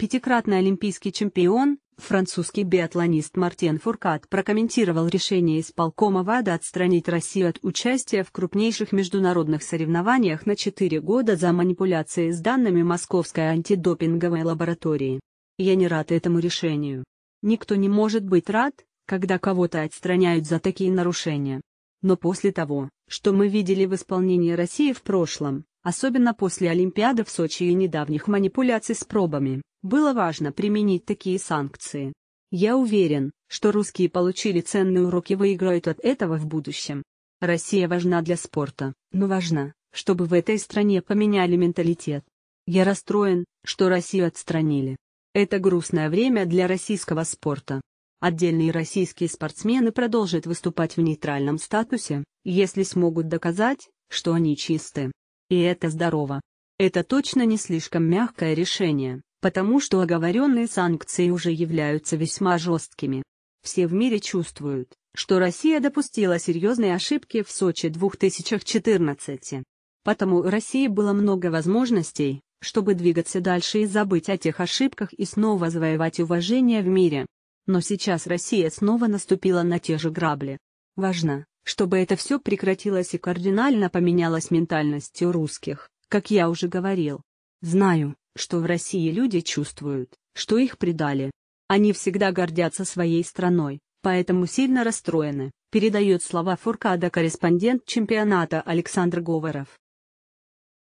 Пятикратный олимпийский чемпион, французский биатлонист Мартен Фуркат прокомментировал решение исполкома ВАДА отстранить Россию от участия в крупнейших международных соревнованиях на 4 года за манипуляции с данными Московской антидопинговой лаборатории. Я не рад этому решению. Никто не может быть рад, когда кого-то отстраняют за такие нарушения. Но после того, что мы видели в исполнении России в прошлом, особенно после Олимпиады в Сочи и недавних манипуляций с пробами, было важно применить такие санкции. Я уверен, что русские получили ценные уроки и выиграют от этого в будущем. Россия важна для спорта, но важна, чтобы в этой стране поменяли менталитет. Я расстроен, что Россию отстранили. Это грустное время для российского спорта. Отдельные российские спортсмены продолжат выступать в нейтральном статусе, если смогут доказать, что они чисты. И это здорово. Это точно не слишком мягкое решение, потому что оговоренные санкции уже являются весьма жесткими. Все в мире чувствуют, что Россия допустила серьезные ошибки в Сочи 2014. Потому у России было много возможностей, чтобы двигаться дальше и забыть о тех ошибках и снова завоевать уважение в мире. Но сейчас Россия снова наступила на те же грабли. Важно, чтобы это все прекратилось и кардинально поменялась ментальность у русских, как я уже говорил. Знаю, что в России люди чувствуют, что их предали. Они всегда гордятся своей страной, поэтому сильно расстроены, передает слова Фуркада корреспондент чемпионата Александр Говоров.